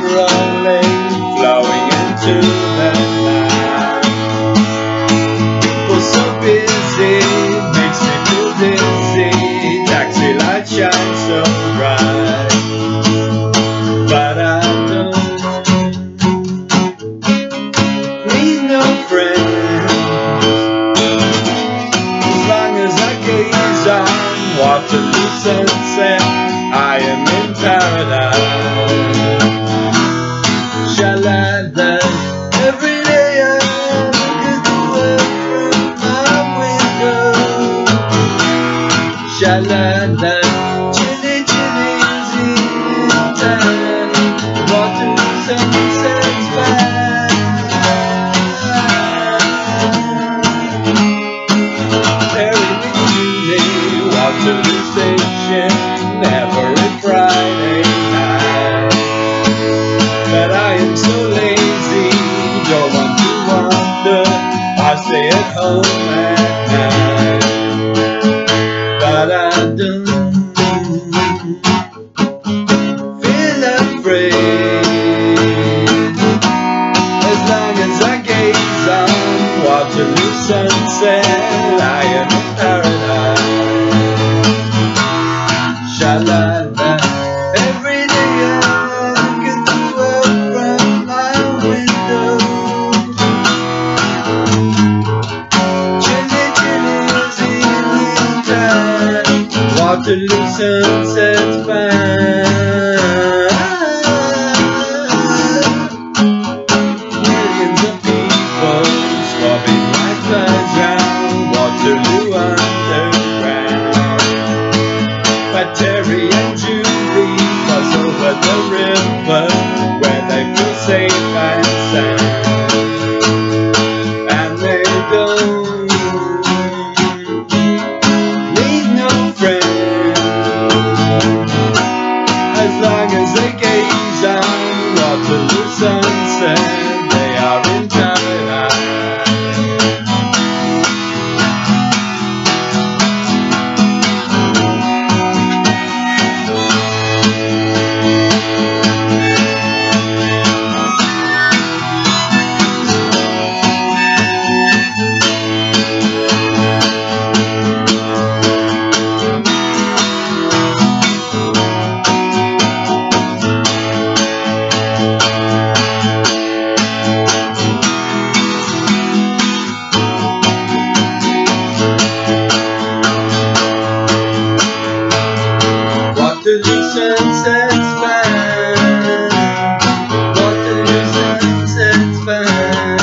Rolling, flowing into the night. People so busy makes me feel dizzy. Taxi light shines so bright, but I don't. Need no friends. As long as I gaze on Waterloo sunset, I am in paradise. jaladan sunset's fine. Millions of people swapping lifetimes round Waterloo Underground. But Terry and Julie cross over the river where they feel safe and sound. And they don't need no friends they gaze on Waterloo sunset. Waterloo sunset's fine. Watch the new sunset's fine.